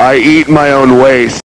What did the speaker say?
I eat my own waste.